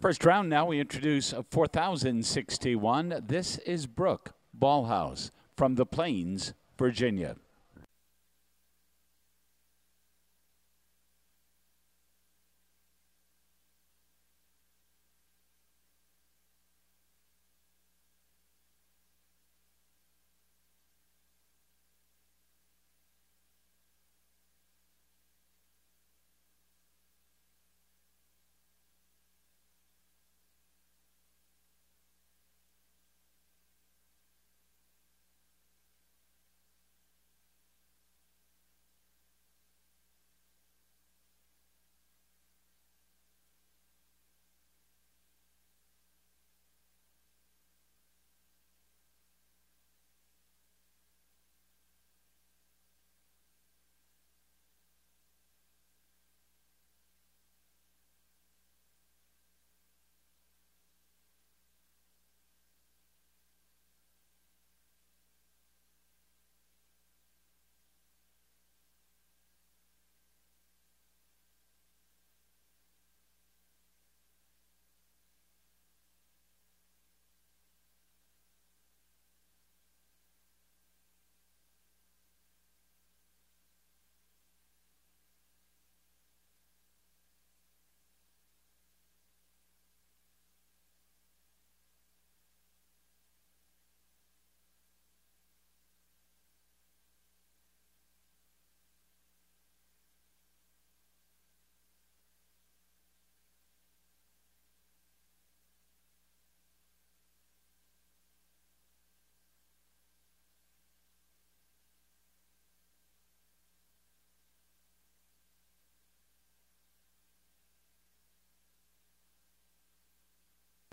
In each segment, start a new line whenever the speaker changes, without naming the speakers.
First round now, we introduce 4061. This is Brooke Ballhouse from the Plains, Virginia.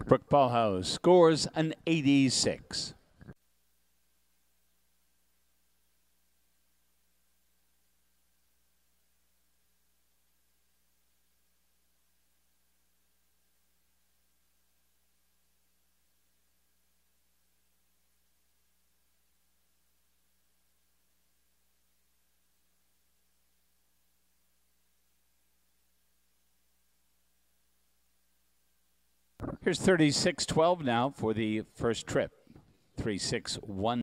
Brooke Ballhouse scores an 86. Here's 36 12 now for the first trip. 3 6 1.